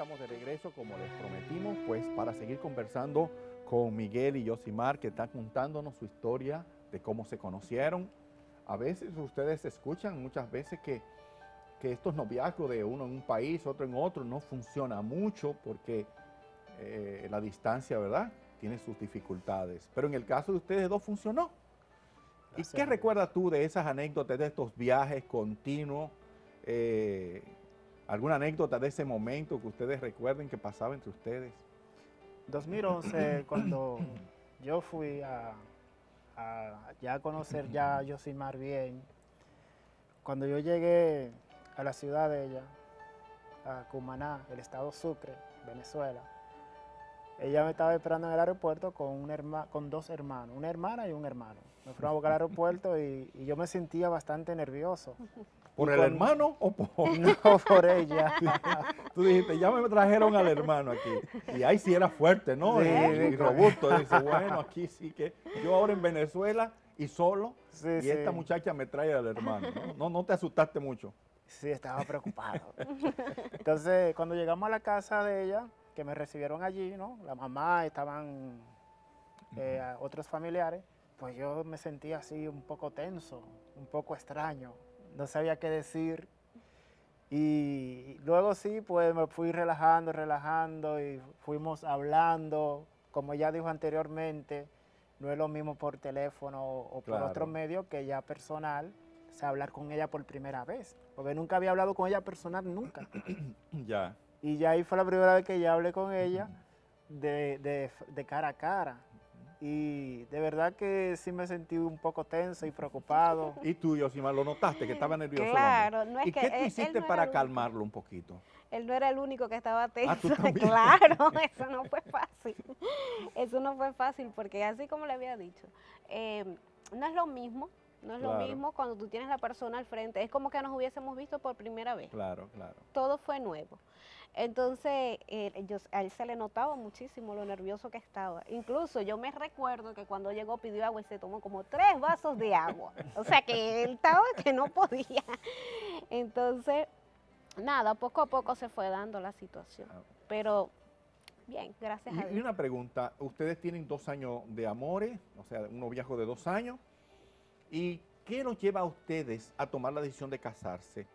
estamos de regreso, como les prometimos, pues para seguir conversando con Miguel y Yosimar, que están contándonos su historia de cómo se conocieron. A veces ustedes escuchan muchas veces que, que estos noviazgos de uno en un país, otro en otro, no funciona mucho porque eh, la distancia, ¿verdad? Tiene sus dificultades. Pero en el caso de ustedes dos funcionó. ¿Y qué recuerdas tú de esas anécdotas, de estos viajes continuos? Eh, ¿Alguna anécdota de ese momento que ustedes recuerden que pasaba entre ustedes? 2011, cuando yo fui a, ya conocer ya a Yosimar bien, cuando yo llegué a la ciudad de ella, a Cumaná, el estado Sucre, Venezuela, ella me estaba esperando en el aeropuerto con, un con dos hermanos, una hermana y un hermano. Me fueron a buscar al aeropuerto y, yo me sentía bastante nervioso. ¿Por el hermano o por...? No, por ella. Tú dijiste, ya me trajeron al hermano aquí. Y ahí sí era fuerte, ¿no? y, robusto. Dice, bueno, aquí sí que... Yo ahora en Venezuela y solo, y esta muchacha me trae al hermano. ¿no? ¿no? te asustaste mucho? Sí, estaba preocupado. Entonces, cuando llegamos a la casa de ella, que me recibieron allí, ¿no? La mamá, estaban eh, otros familiares, pues yo me sentía así un poco tenso, un poco extraño, no sabía qué decir. Y luego sí, pues me fui relajando, relajando y fuimos hablando, como ya dijo anteriormente, no es lo mismo por teléfono o por otro medio que ya personal, o sea, hablar con ella por primera vez, porque nunca había hablado con ella personal, nunca. ya. Y ya ahí fue la primera vez que ya hablé con ella de, cara a cara. Y de verdad que sí me sentí un poco tenso y preocupado. ¿Y tú, Yosimar, lo notaste que estaba nervioso? Claro, no es ¿Y que qué tú hiciste para calmarlo un poquito? Él no era el único que estaba ah, tenso. ¿Ah, claro, eso no fue fácil. Eso no fue fácil porque así como le había dicho, eh, no es lo mismo no es lo mismo cuando tú tienes la persona al frente. Es como que nos hubiésemos visto por primera vez. Claro, claro. Todo fue nuevo. Entonces, a él se le notaba muchísimo lo nervioso que estaba. Incluso yo me recuerdo que cuando llegó pidió agua y se tomó como tres vasos de agua. O sea que él estaba que no podía. Entonces, nada, poco a poco se fue dando la situación. Ah. Pero bien, gracias a Dios. Y una pregunta, ustedes tienen dos años de amores, o sea, un noviazgo de dos años. ¿Y qué nos lleva a ustedes a tomar la decisión de casarse?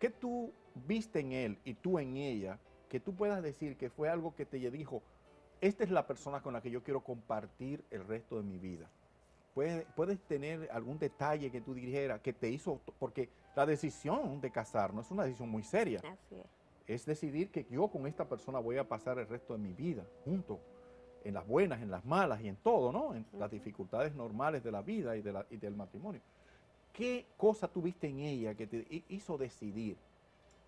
¿Qué tú viste en él y tú en ella, que tú puedas decir que fue algo que te dijo, esta es la persona con la que yo quiero compartir el resto de mi vida? Puedes, puedes tener algún detalle que tú dijeras que te hizo, porque la decisión de casarnos es una decisión muy seria. Así es. Es decidir que yo con esta persona voy a pasar el resto de mi vida juntos en las buenas, en las malas y en todo, ¿no? En las dificultades normales de la vida y, de la, y del matrimonio. ¿Qué cosa tuviste en ella que te hizo decidir?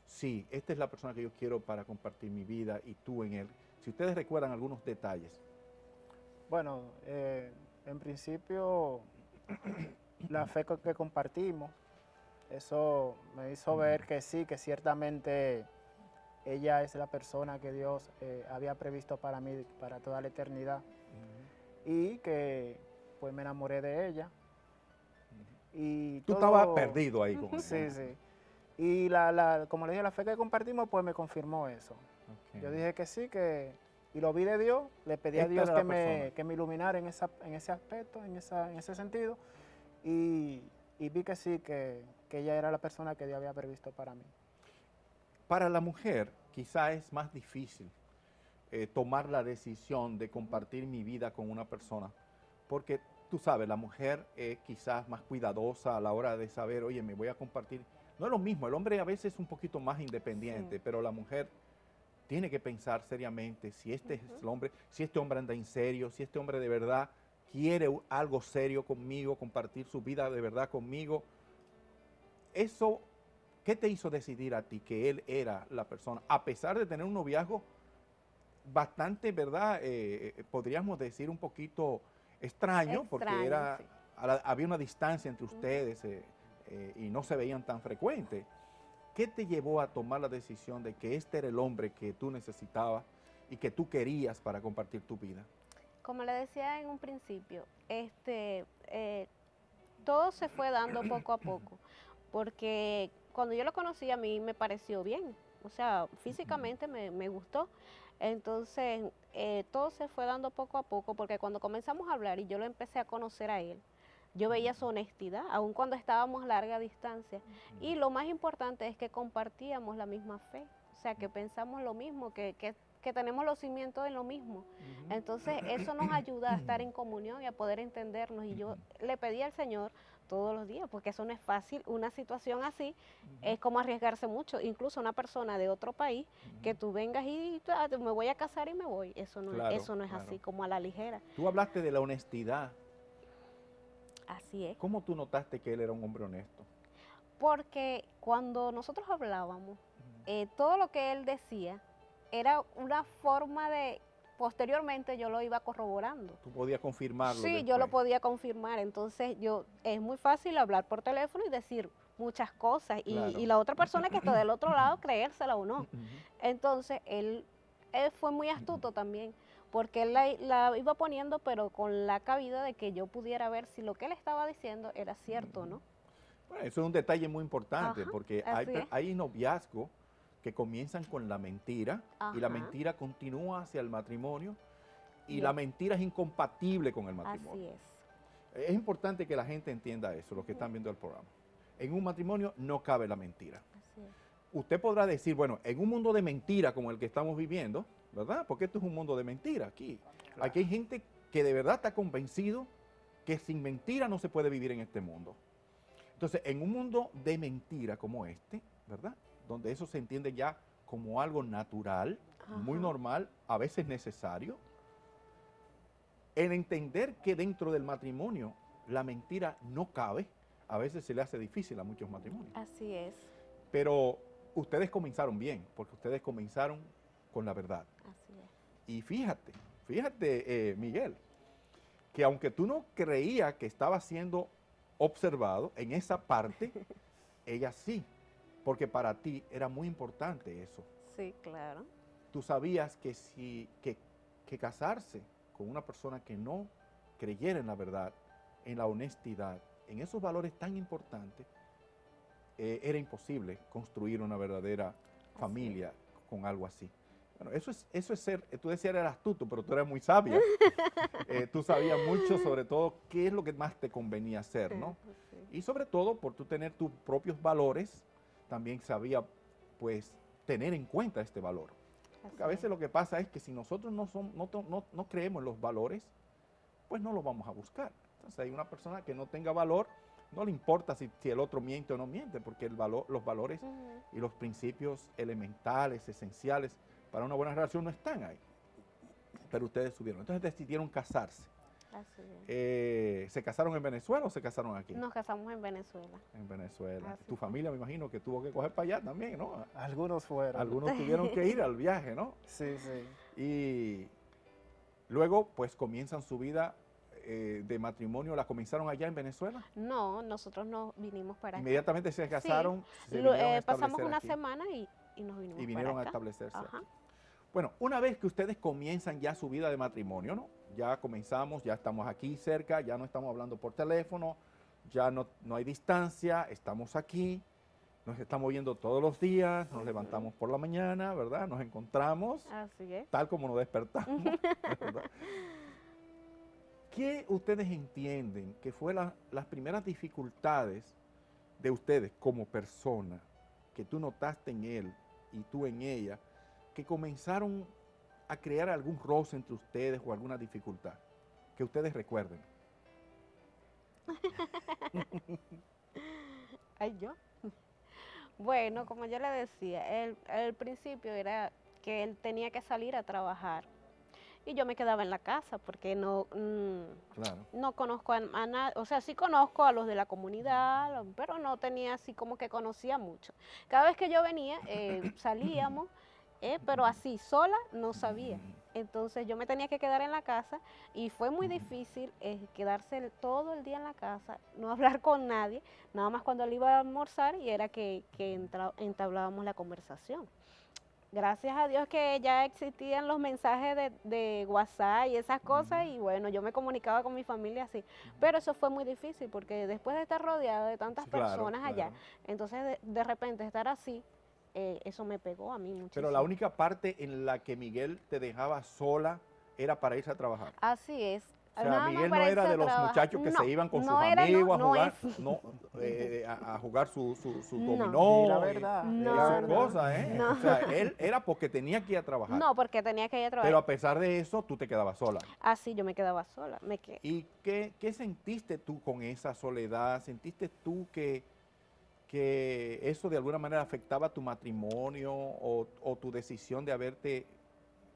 Sí, esta es la persona que yo quiero para compartir mi vida y tú en él. Si ustedes recuerdan algunos detalles. Bueno, eh, en principio, la fe que compartimos, eso me hizo ver que sí, que ciertamente ella es la persona que Dios eh, había previsto para mí, para toda la eternidad. Y que pues me enamoré de ella. Y Tú estabas perdido ahí con Sí, sí. Y la, como le dije, la fe que compartimos pues me confirmó eso. Yo dije que sí, que y lo vi de Dios, le pedí a Dios que me, que me, iluminara en, esa, en ese aspecto, en, esa, en ese sentido, y, y vi que sí, que, que, ella era la persona que Dios había previsto para mí. Para la mujer quizá es más difícil eh, tomar la decisión de compartir mi vida con una persona, porque tú sabes, la mujer es quizás más cuidadosa a la hora de saber, oye, me voy a compartir. No es lo mismo, el hombre a veces es un poquito más independiente, pero la mujer tiene que pensar seriamente si este es el hombre, si este hombre anda en serio, si este hombre de verdad quiere algo serio conmigo, compartir su vida de verdad conmigo. Eso ¿Qué te hizo decidir a ti que él era la persona? A pesar de tener un noviazgo bastante, ¿verdad? Eh, eh, podríamos decir un poquito extraño, porque era, había una distancia entre ustedes eh, y no se veían tan frecuentes. ¿Qué te llevó a tomar la decisión de que este era el hombre que tú necesitabas y que tú querías para compartir tu vida? Como le decía en un principio, este, todo se fue dando poco a poco, porque cuando yo lo conocí a mí me pareció bien. o sea, físicamente me, me gustó. Entonces, eh, todo se fue dando poco a poco, porque cuando comenzamos a hablar y yo lo empecé a conocer a él, yo veía su honestidad, aun cuando estábamos a larga distancia. Y lo más importante es que compartíamos la misma fe, o sea, que pensamos lo mismo, que, que, que tenemos los cimientos en lo mismo. Entonces, eso nos ayuda a estar en comunión y a poder entendernos. Y yo le pedí al Señor todos los días, porque eso no es fácil. Una situación así es como arriesgarse mucho. Incluso una persona de otro país, que tú vengas y ah, me voy a casar y me voy. Eso no, Claro, eso no es claro. así, como a la ligera. Tú hablaste de la honestidad. Así es. ¿Cómo tú notaste que él era un hombre honesto? Porque cuando nosotros hablábamos, eh, todo lo que él decía era una forma de, posteriormente yo lo iba corroborando. Tú podías confirmarlo. Sí, yo lo podía confirmar. Entonces, yo es muy fácil hablar por teléfono y decir muchas cosas y, Claro. y la otra persona que está del otro lado creérsela o no. Entonces, él, él fue muy astuto también, porque él la, la iba poniendo, pero con la cabida de que yo pudiera ver si lo que él estaba diciendo era cierto o no. Bueno, eso es un detalle muy importante Ajá, porque hay, hay noviazgos que comienzan con la mentira y la mentira continúa hacia el matrimonio y Bien. la mentira es incompatible con el Así matrimonio. es. Es importante que la gente entienda eso, los que están viendo el programa. En un matrimonio no cabe la mentira. Así es. Usted podrá decir, bueno, en un mundo de mentira como el que estamos viviendo, ¿verdad? Porque esto es un mundo de mentira aquí. Claro. Aquí hay gente que de verdad está convencido que sin mentira no se puede vivir en este mundo. Entonces, en un mundo de mentira como este, ¿verdad? Donde eso se entiende ya como algo natural, muy normal, a veces necesario, el entender que dentro del matrimonio la mentira no cabe, a veces se le hace difícil a muchos matrimonios. Así es. Pero ustedes comenzaron bien, porque ustedes comenzaron con la verdad. Así es. Y fíjate, fíjate, eh, Miguel, que aunque tú no creías que estaba siendo observado en esa parte, ella sí, porque para ti era muy importante eso. Sí, claro. Tú sabías que si que, que casarse con una persona que no creyera en la verdad, en la honestidad, en esos valores tan importantes, eh, era imposible construir una verdadera es. familia con algo así. Bueno, eso es, eso es ser, tú decías eras astuto, pero tú eras muy sabia. Eh, tú sabías mucho sobre todo qué es lo que más te convenía hacer, ¿no? Sí. Y sobre todo por tú tener tus propios valores, también sabía pues tener en cuenta este valor. Porque a veces es. lo que pasa es que si nosotros no, son, no, no- no creemos en los valores, pues no los vamos a buscar. Entonces hay una persona que no tenga valor, no le importa si, si el otro miente o no miente, porque el valor, los valores y los principios elementales, esenciales para una buena relación no están ahí. Pero ustedes subieron. Entonces decidieron casarse. Así es. Eh, ¿Se casaron en Venezuela o se casaron aquí? Nos casamos en Venezuela. En Venezuela. Así Tu fue. familia me imagino que tuvo que coger para allá también, ¿no? Algunos fueron. Algunos tuvieron que ir al viaje, ¿no? Sí, sí. Y luego, pues comienzan su vida eh, de matrimonio. ¿La comenzaron allá en Venezuela? No, nosotros nos vinimos para acá. Inmediatamente se casaron. se Lo- vinieron a eh, pasamos una aquí semana y, y nos vinimos Y vinieron para a establecerse. Ajá. aquí. Bueno, una vez que ustedes comienzan ya su vida de matrimonio, ¿no? Ya comenzamos, ya estamos aquí cerca, ya no estamos hablando por teléfono, ya no, no hay distancia, estamos aquí, nos estamos viendo todos los días, nos levantamos por la mañana, ¿verdad? Nos encontramos, Así es. tal como nos despertamos. ¿verdad? ¿Qué ustedes entienden que fue la- las primeras dificultades de ustedes como persona que tú notaste en él y tú en ella, que comenzaron a crear algún roce entre ustedes o alguna dificultad que ustedes recuerden? Ay, yo. Bueno, como yo le decía, el, el principio era que él tenía que salir a trabajar y yo me quedaba en la casa porque no, mm, Claro. no conozco a, nadie, o sea, sí conozco a los de la comunidad, pero no tenía así como que conocía mucho. Cada vez que yo venía, eh, salíamos, eh, pero así, sola, no sabía. Entonces yo me tenía que quedar en la casa y fue muy difícil eh, quedarse todo el día en la casa, no hablar con nadie, nada más cuando él iba a almorzar y era que, que entra- entablábamos la conversación. Gracias a Dios que ya existían los mensajes de, de WhatsApp y esas cosas y bueno, yo me comunicaba con mi familia así. Pero eso fue muy difícil porque después de estar rodeado de tantas claro, personas allá, claro. entonces de, de repente estar así, eh, eso me pegó a mí muchísimo. Pero la única parte en la que Miguel te dejaba sola era para irse a trabajar. Así es. O sea, Nada Miguel no era de los trabajar. muchachos que No, se iban con no sus era, no, amigos a jugar, no, eh, a, a jugar su, su, su No. dominó. La y- verdad, esas cosas, ¿eh? No. O sea, él era porque tenía que ir a trabajar. No, porque tenía que ir a trabajar. pero a pesar de eso, tú te quedabas sola. Así yo me quedaba sola. Me ¿Y qué, qué sentiste tú con esa soledad? ¿Sentiste tú que, que eso de alguna manera afectaba tu matrimonio o, o tu decisión de haberte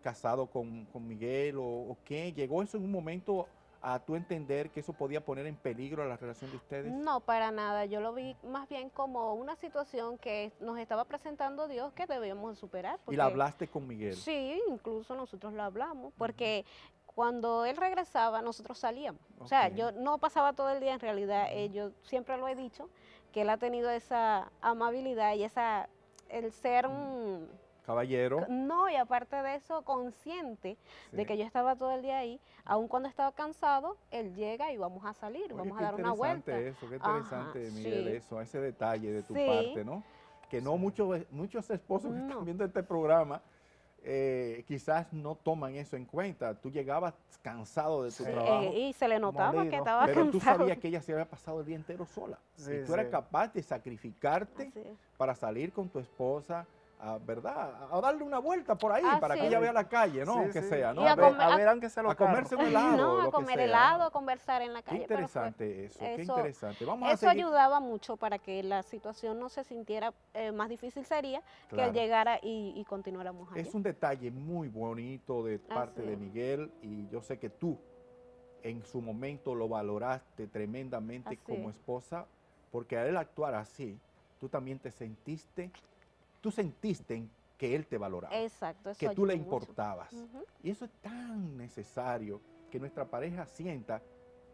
casado con, con Miguel o, o qué? ¿Llegó eso en un momento a tú entender que eso podía poner en peligro la relación de ustedes? No, para nada. Yo lo vi más bien como una situación que nos estaba presentando Dios que debíamos superar. y la hablaste con Miguel. Sí, incluso nosotros lo hablamos, porque cuando él regresaba, nosotros salíamos. O sea, yo no pasaba todo el día, en realidad, eh, yo siempre lo he dicho, que él ha tenido esa amabilidad y esa, el ser, un- Caballero. no, y aparte de eso, consciente de que yo estaba todo el día ahí, aun cuando estaba cansado, él llega y vamos a salir, Oye, vamos a dar una vuelta. Eso, qué Ajá, interesante, Miguel, sí. eso, ese detalle de tu Sí. parte, ¿no? Que no muchos, muchos esposos que están viendo este programa eh, quizás no toman eso en cuenta. Tú llegabas cansado de tu Sí. trabajo. Eh, y se le notaba molido, que estaba Pero tú cansado. sabías que ella se había pasado el día entero sola. Sí, y tú eras capaz de sacrificarte para salir con tu esposa, a, ¿verdad? A darle una vuelta por ahí, Ah, para que ella vea la calle, ¿no? Sí, sí. sea, a A ver, a ver, aunque se lo a comerse un helado. no, lo a que comer sea, helado, a conversar en la Qué calle. pero fue- interesante eso, qué eso- interesante. Vamos Eso ayudaba mucho para que la situación no se sintiera eh, más difícil sería que Claro. llegara y, y continuáramos allá. Es un detalle muy bonito de parte Así de. Miguel y yo sé que tú en su momento lo valoraste tremendamente Así como es. esposa, porque al él actuar así, tú también te sentiste, tú sentiste en que él te valoraba, Exacto, eso que tú le importabas. Y eso es tan necesario que nuestra pareja sienta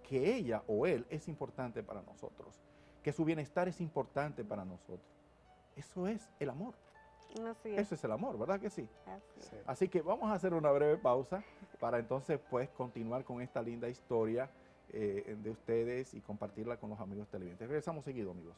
que ella o él es importante para nosotros, que su bienestar es importante para nosotros. Eso es el amor. Así es, Eso es el amor, ¿verdad que sí? así es. Sí. Así que vamos a hacer una breve pausa para entonces pues continuar con esta linda historia eh, de ustedes y compartirla con los amigos televidentes. Regresamos seguido, amigos.